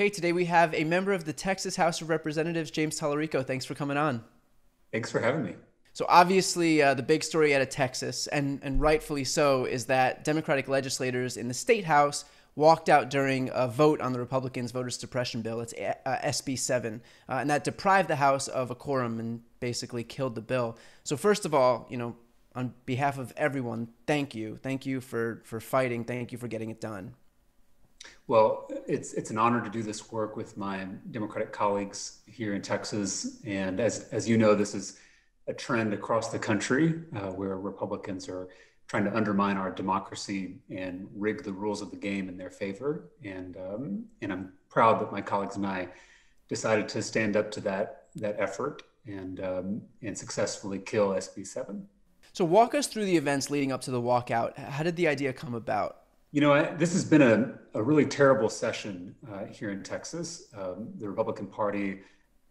Okay, today we have a member of the Texas House of Representatives, James Talarico. Thanks for coming on. Thanks for having me. So, obviously, uh, the big story out of Texas, and, and rightfully so, is that Democratic legislators in the state house walked out during a vote on the Republicans' voter suppression bill. It's uh, SB 7. Uh, and that deprived the House of a quorum and basically killed the bill. So, first of all, you know, on behalf of everyone, thank you. Thank you for, for fighting. Thank you for getting it done. Well, it's it's an honor to do this work with my Democratic colleagues here in Texas, and as as you know, this is a trend across the country uh, where Republicans are trying to undermine our democracy and rig the rules of the game in their favor. And um, and I'm proud that my colleagues and I decided to stand up to that that effort and um, and successfully kill SB seven. So walk us through the events leading up to the walkout. How did the idea come about? You know, I, this has been a, a really terrible session uh, here in Texas. Um, the Republican Party,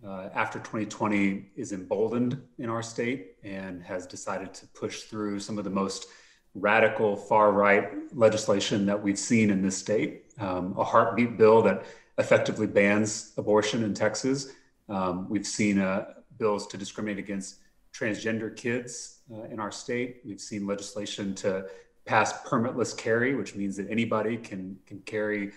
uh, after 2020, is emboldened in our state and has decided to push through some of the most radical far right legislation that we've seen in this state. Um, a heartbeat bill that effectively bans abortion in Texas. Um, we've seen uh, bills to discriminate against transgender kids uh, in our state. We've seen legislation to pass permitless carry, which means that anybody can can carry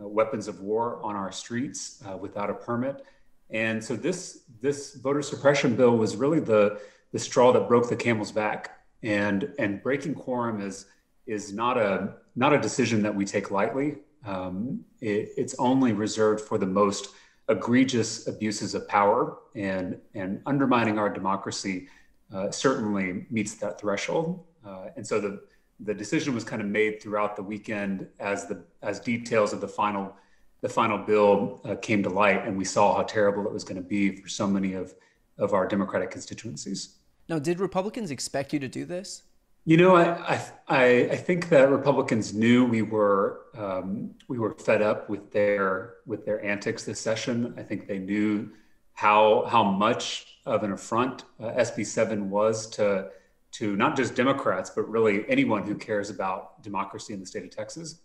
uh, weapons of war on our streets uh, without a permit. And so this this voter suppression bill was really the the straw that broke the camel's back. And and breaking quorum is is not a not a decision that we take lightly. Um, it, it's only reserved for the most egregious abuses of power, and and undermining our democracy uh, certainly meets that threshold. Uh, and so the the decision was kind of made throughout the weekend as the as details of the final the final bill uh, came to light, and we saw how terrible it was going to be for so many of of our Democratic constituencies. Now, did Republicans expect you to do this? You know, I I, I think that Republicans knew we were um, we were fed up with their with their antics this session. I think they knew how how much of an affront uh, SB seven was to to not just Democrats, but really anyone who cares about democracy in the state of Texas.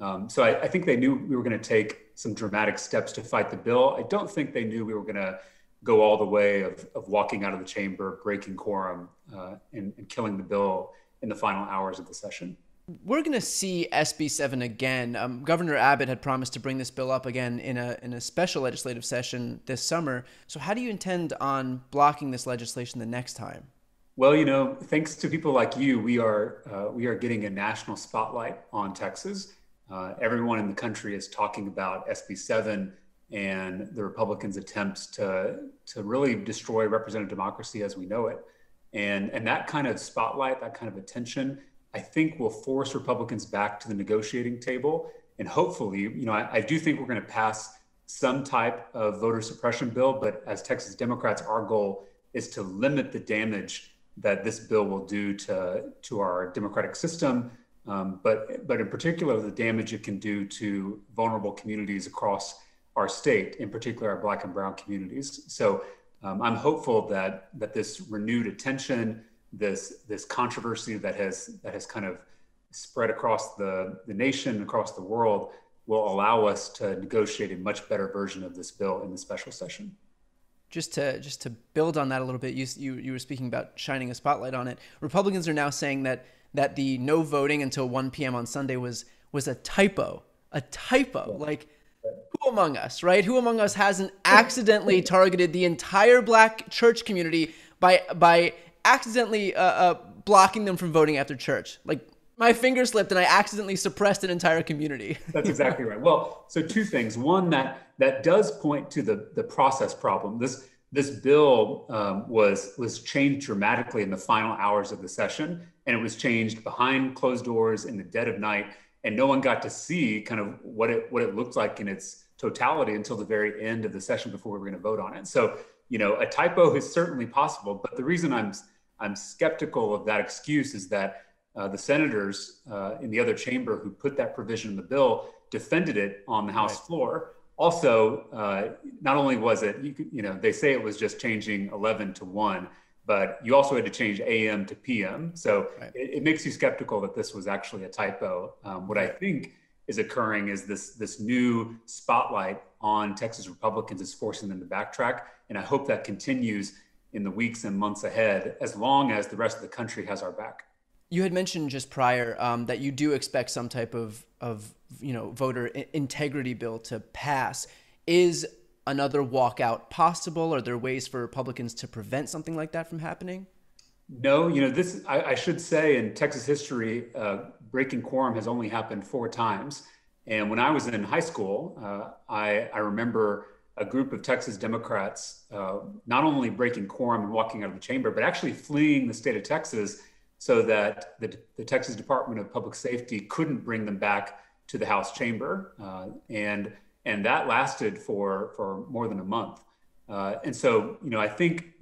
Um, so I, I, think they knew we were going to take some dramatic steps to fight the bill. I don't think they knew we were going to go all the way of, of walking out of the chamber, breaking quorum, uh, and, and killing the bill in the final hours of the session. We're going to see SB 7 again. Um, Governor Abbott had promised to bring this bill up again in a, in a special legislative session this summer. So, how do you intend on blocking this legislation the next time? Well, you know, thanks to people like you, we are uh, we are getting a national spotlight on Texas. Uh, everyone in the country is talking about SB 7 and the Republicans' attempts to to really destroy representative democracy as we know it. And and that kind of spotlight, that kind of attention, I think will force Republicans back to the negotiating table. And hopefully, you know, I, I do think we're going to pass some type of voter suppression bill. But as Texas Democrats, our goal is to limit the damage that this bill will do to, to our democratic system, um, but, but in particular, the damage it can do to vulnerable communities across our state, in particular our Black and Brown communities. So um, I'm hopeful that, that this renewed attention, this, this controversy that has, that has kind of spread across the, the nation, across the world, will allow us to negotiate a much better version of this bill in the special session just to just to build on that a little bit, you, you you were speaking about shining a spotlight on it. Republicans are now saying that that the no voting until 1 p.m. on Sunday was was a typo, a typo. Like who among us, right? Who among us hasn't accidentally targeted the entire black church community by by accidentally uh, uh, blocking them from voting after church? Like my finger slipped and I accidentally suppressed an entire community. That's exactly right. Well, so two things. One that that does point to the the process problem. This this bill um, was was changed dramatically in the final hours of the session, and it was changed behind closed doors in the dead of night, and no one got to see kind of what it what it looked like in its totality until the very end of the session before we were going to vote on it. So you know, a typo is certainly possible, but the reason I'm I'm skeptical of that excuse is that uh, the senators uh, in the other chamber who put that provision in the bill defended it on the House right. floor. Also, uh, not only was it, you, could, you, know, they say it was just changing 11 to 1, but you also had to change AM to PM. So right. it, it, makes you skeptical that this was actually a typo. Um, what I think is occurring is this this new spotlight on Texas Republicans is forcing them to backtrack, and I hope that continues in the weeks and months ahead, as long as the rest of the country has our back. You had mentioned just prior um, that you do expect some type of of you know voter integrity bill to pass. Is another walkout possible? Are there ways for Republicans to prevent something like that from happening? No, you know this. I, I should say in Texas history, uh, breaking quorum has only happened four times. And when I was in high school, uh, I, I remember a group of Texas Democrats uh, not only breaking quorum and walking out of the chamber, but actually fleeing the state of Texas so that the, the Texas Department of Public Safety couldn't bring them back to the House chamber. Uh, and, and that lasted for, for more than a month. Uh, and so, you know, I think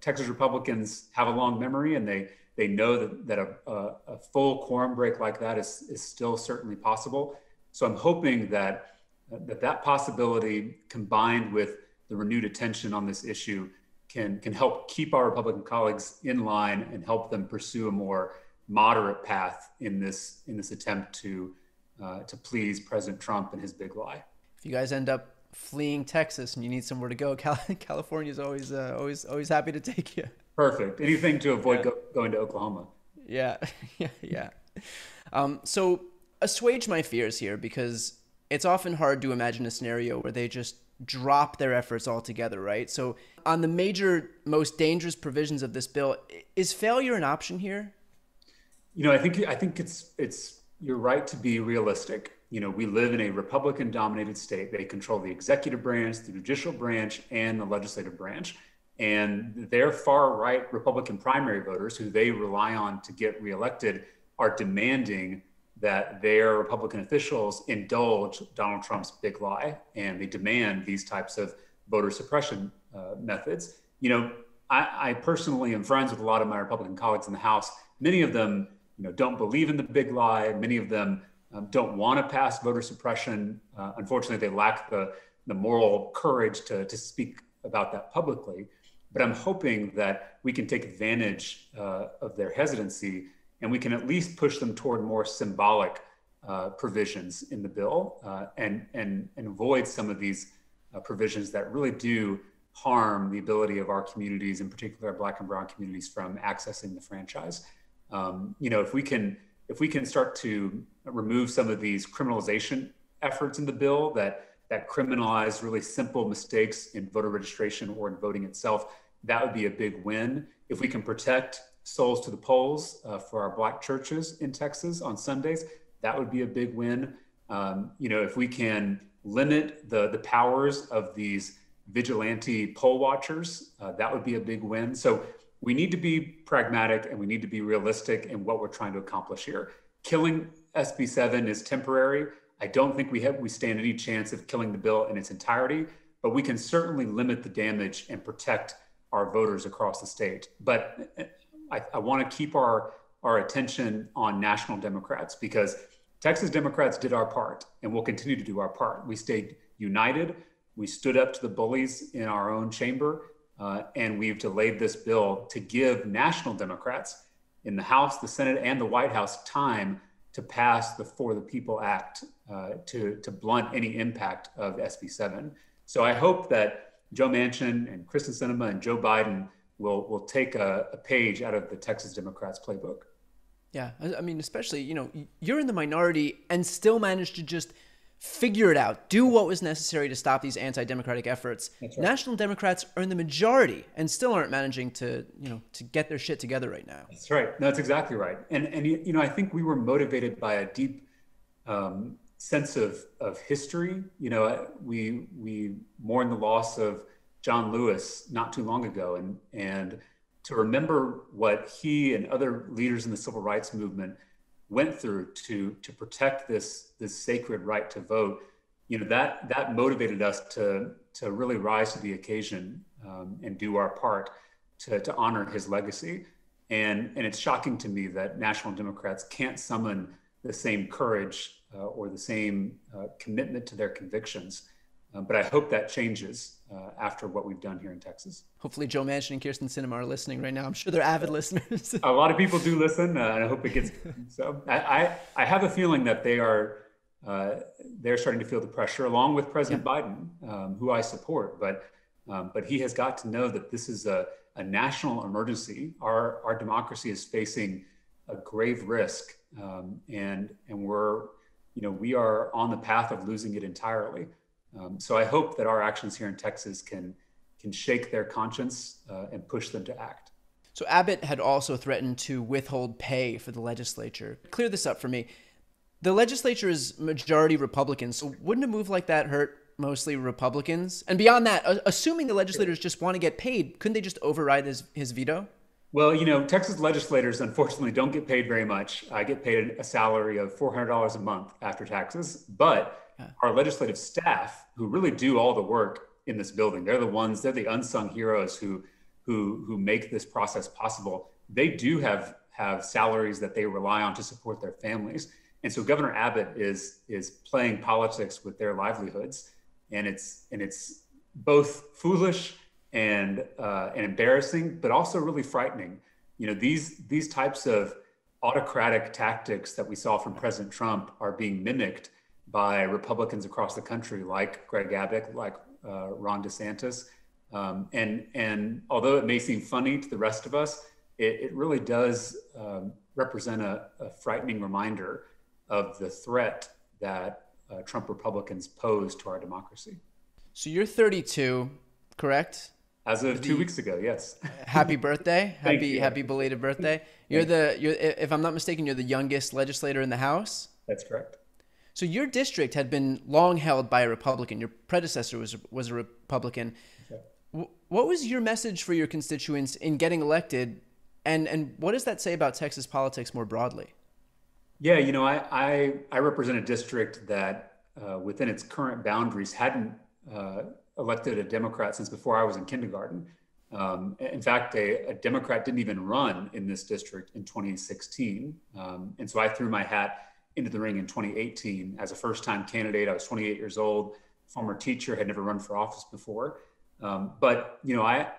Texas Republicans have a long memory and they, they know that, that a, a, a full quorum break like that is, is still certainly possible. So I'm hoping that that that possibility combined with the renewed attention on this issue can can help keep our Republican colleagues in line and help them pursue a more moderate path in this in this attempt to uh, to please President Trump and his big lie. If you guys end up fleeing Texas and you need somewhere to go, California is always uh, always always happy to take you. Perfect. Anything to avoid yeah. go, going to Oklahoma. Yeah, yeah, yeah. Um, so assuage my fears here because it's often hard to imagine a scenario where they just drop their efforts altogether, right? So, on the major, most dangerous provisions of this bill, is failure an option here? You know, I think I think it's it's you're right to be realistic. You know, we live in a Republican-dominated state. They control the executive branch, the judicial branch, and the legislative branch. And their far-right Republican primary voters, who they rely on to get reelected, are demanding that their Republican officials indulge Donald Trump's big lie and they demand these types of voter suppression uh, methods. You know, I, I, personally am friends with a lot of my Republican colleagues in the House. Many of them, you know, don't believe in the big lie. Many of them um, don't want to pass voter suppression. Uh, unfortunately, they lack the the moral courage to to speak about that publicly. But I'm hoping that we can take advantage uh, of their hesitancy and we can at least push them toward more symbolic uh, provisions in the bill uh, and, and, and avoid some of these uh, provisions that really do harm the ability of our communities, in particular Black and Brown communities, from accessing the franchise. Um, you know, if we can if we can start to remove some of these criminalization efforts in the bill that that criminalize really simple mistakes in voter registration or in voting itself, that would be a big win. If we can protect souls to the polls uh, for our black churches in Texas on Sundays. That would be a big win. Um, you know, if we can limit the the powers of these vigilante poll watchers, uh, that would be a big win. So we need to be pragmatic and we need to be realistic in what we're trying to accomplish here. Killing SB7 is temporary. I don't think we have we stand any chance of killing the bill in its entirety, but we can certainly limit the damage and protect our voters across the state. But I, I want to keep our our attention on national Democrats because Texas Democrats did our part and we'll continue to do our part. We stayed united. We stood up to the bullies in our own chamber, uh, and we've delayed this bill to give national Democrats in the House, the Senate, and the White House time to pass the For the People Act uh, to, to blunt any impact of SB 7. So I hope that Joe Manchin and Kyrsten Sinema and Joe Biden will will take a, a page out of the Texas Democrats playbook. Yeah, I mean, especially you know you're in the minority and still managed to just figure it out, do what was necessary to stop these anti-democratic efforts. Right. National Democrats are in the majority and still aren't managing to, you know, to get their shit together right now. That's right. No, that's exactly right. And and you know, I think we were motivated by a deep um, sense of of history. You know, we we mourn the loss of John Lewis not too long ago, and and to remember what he and other leaders in the civil rights movement went through to to protect this this sacred right to vote, you know that that motivated us to to really rise to the occasion um, and do our part to to honor his legacy. And and it's shocking to me that national Democrats can't summon the same courage uh, or the same uh, commitment to their convictions. Um, but I hope that changes uh, after what we've done here in Texas. Hopefully, Joe Manchin and Kyrsten Sinema are listening right now. I'm sure they're avid listeners. a lot of people do listen, uh, and I hope it gets so. I, I, I have a feeling that they are uh, they're starting to feel the pressure, along with President yeah. Biden, um, who I support. But um, but he has got to know that this is a, a national emergency. Our our democracy is facing a grave risk, um, and and we're you know we are on the path of losing it entirely. Um, so I hope that our actions here in Texas can can shake their conscience uh, and push them to act. So Abbott had also threatened to withhold pay for the legislature. Clear this up for me. The legislature is majority Republican, so wouldn't a move like that hurt mostly Republicans? And beyond that, assuming the legislators just want to get paid, couldn't they just override his, his veto? Well, you know, Texas legislators unfortunately don't get paid very much. I get paid a salary of $400 a month after taxes, but yeah. our legislative staff, who really do all the work in this building, they're the ones, they're the unsung heroes who who who make this process possible. They do have have salaries that they rely on to support their families. And so Governor Abbott is is playing politics with their livelihoods, and it's and it's both foolish and uh, and embarrassing, but also really frightening. You know these these types of autocratic tactics that we saw from President Trump are being mimicked by Republicans across the country, like Greg Abbott, like uh, Ron DeSantis, um, and and although it may seem funny to the rest of us, it, it really does um, represent a, a frightening reminder of the threat that uh, Trump Republicans pose to our democracy. So you're 32, correct? As of two weeks ago, yes. happy birthday! happy you. happy belated birthday! You're the you're if I'm not mistaken, you're the youngest legislator in the House. That's correct. So your district had been long held by a Republican. Your predecessor was was a Republican. Okay. What was your message for your constituents in getting elected, and and what does that say about Texas politics more broadly? Yeah, you know, I I, I represent a district that uh, within its current boundaries hadn't uh, elected a Democrat since before I was in kindergarten. Um, in fact, a, a, Democrat didn't even run in this district in 2016, um, and so I threw my hat into the ring in 2018 as a first-time candidate. I was 28 years old, former teacher, had never run for office before. Um, but you know, I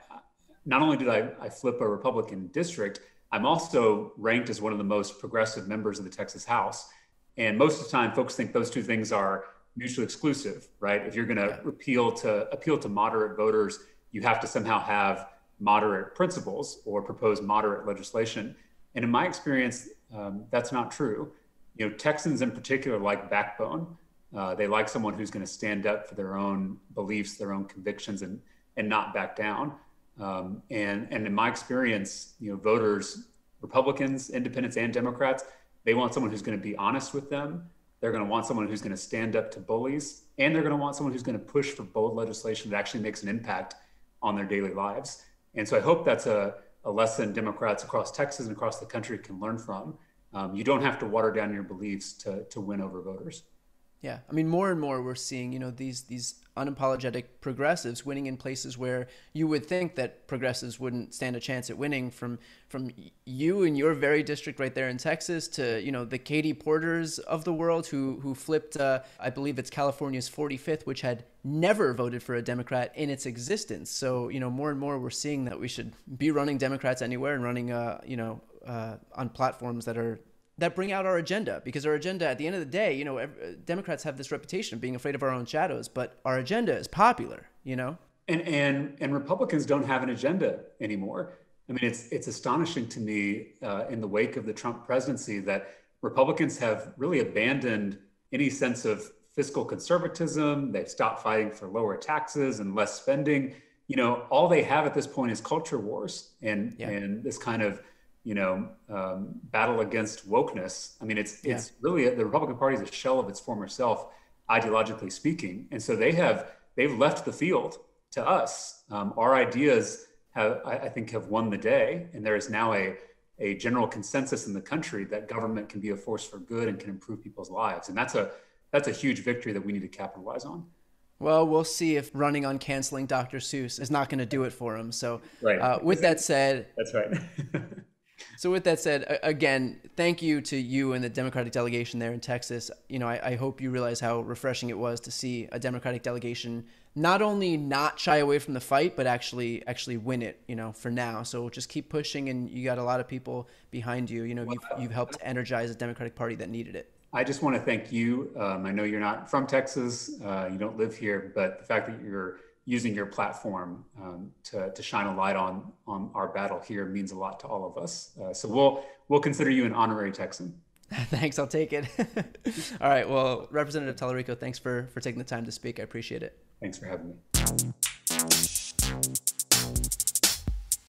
not only did I, I flip a Republican district, I'm also ranked as one of the most progressive members of the Texas House. And most of the time, folks think those two things are mutually exclusive, right? If you're going to appeal to appeal to moderate voters, you have to somehow have moderate principles or propose moderate legislation. And in my experience, um, that's not true. You know, Texans in particular like backbone. Uh, they like someone who's going to stand up for their own beliefs, their own convictions, and and not back down. Um, and and in my experience, you know, voters, Republicans, Independents, and Democrats, they want someone who's going to be honest with them. They're going to want someone who's going to stand up to bullies, and they're going to want someone who's going to push for bold legislation that actually makes an impact on their daily lives. And so I hope that's a, a lesson Democrats across Texas and across the country can learn from. Um, you don't have to water down your beliefs to to win over voters. Yeah, I mean, more and more we're seeing, you know, these these unapologetic progressives winning in places where you would think that progressives wouldn't stand a chance at winning. From from you and your very district right there in Texas to you know the Katie Porters of the world who who flipped, uh, I believe it's California's 45th, which had never voted for a Democrat in its existence. So you know, more and more we're seeing that we should be running Democrats anywhere and running, uh, you know, uh, on platforms that are that bring out our agenda. Because our agenda at the end of the day you know democrats have this reputation of being afraid of our own shadows but our agenda is popular you know? And and and republicans don't have an agenda anymore. I mean it's it's astonishing to me uh, in the wake of the trump presidency that republicans have really abandoned any sense of fiscal conservatism. They've stopped fighting for lower taxes and less spending. You know all they have at this point is culture wars and yeah. and this kind of you know, um, battle against wokeness. I mean, it's yeah. it's really a, the Republican Party is a shell of its former self, ideologically speaking, and so they have they've left the field to us. Um, our ideas have, I, I think, have won the day, and there is now a a general consensus in the country that government can be a force for good and can improve people's lives, and that's a that's a huge victory that we need to capitalize on. Well, we'll see if running on canceling Dr. Seuss is not going to do it for him. So, right. uh, with that said, that's right. So with that said, again, thank you to you and the Democratic delegation there in Texas. You know, I, I, hope you realize how refreshing it was to see a Democratic delegation not only not shy away from the fight, but actually actually win it. You know, for now. So just keep pushing, and you got a lot of people behind you. You know, you've you've helped energize a Democratic Party that needed it. I just want to thank you. Um, I know you're not from Texas, uh, you don't live here, but the fact that you're using your platform um, to, to shine a light on on our battle here means a lot to all of us. Uh, so we'll we'll consider you an honorary Texan. thanks, I'll take it. all right. Well, Representative Talarico, thanks for for taking the time to speak. I appreciate it. Thanks for having me.